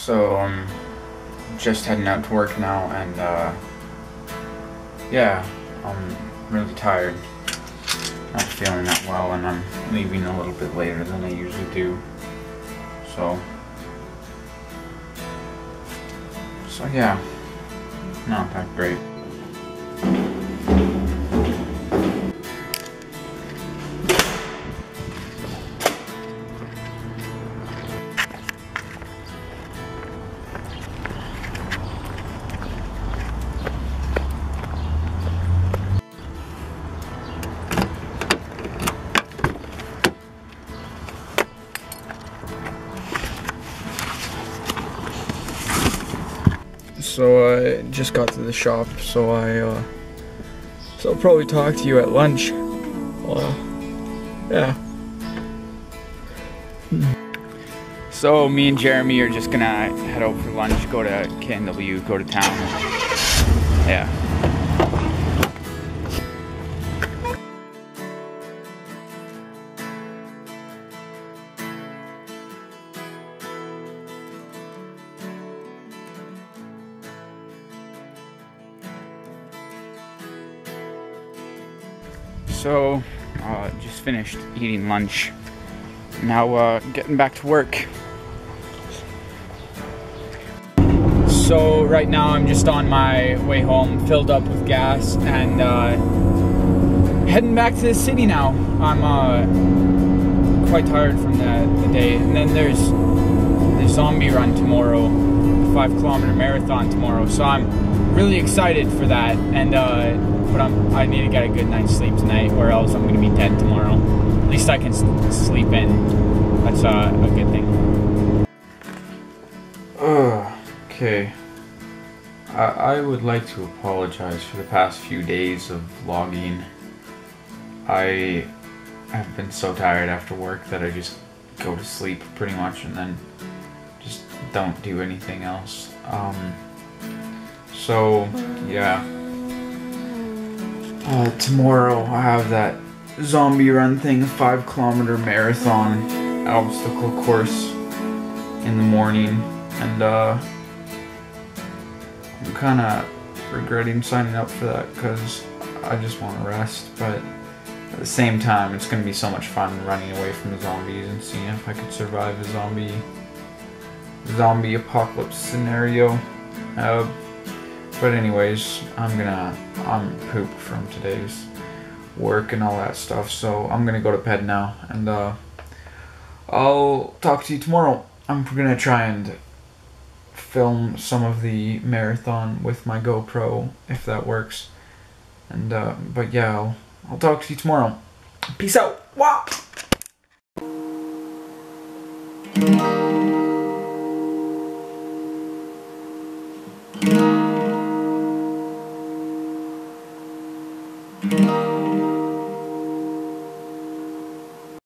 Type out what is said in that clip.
So I'm just heading out to work now, and uh, yeah, I'm really tired. Not feeling that well, and I'm leaving a little bit later than I usually do. So, so yeah, not that great. So I just got to the shop, so I uh, so I'll probably talk to you at lunch. Well, yeah. So me and Jeremy are just gonna head out for lunch, go to KNW, go to town. Yeah. So, uh, just finished eating lunch. Now, uh, getting back to work. So, right now I'm just on my way home, filled up with gas, and uh, heading back to the city now. I'm uh, quite tired from the, the day. And then there's the zombie run tomorrow, five kilometer marathon tomorrow. So, I'm really excited for that. And, uh, but I'm, I need to get a good night's sleep tonight, or else I'm gonna be dead tomorrow. At least I can sleep in. That's uh, a good thing. Uh, okay. I, I would like to apologize for the past few days of vlogging. I have been so tired after work that I just go to sleep pretty much and then just don't do anything else. Um, so, yeah. Uh, tomorrow I have that zombie run thing, five kilometer marathon obstacle course in the morning, and uh, I'm kind of regretting signing up for that because I just want to rest. But at the same time, it's gonna be so much fun running away from the zombies and seeing if I could survive a zombie zombie apocalypse scenario. Uh, but anyways, I'm gonna I'm pooped from today's work and all that stuff, so I'm gonna go to bed now and uh I'll talk to you tomorrow. I'm gonna try and film some of the marathon with my GoPro if that works. And uh but yeah, I'll, I'll talk to you tomorrow. Peace out. Wow.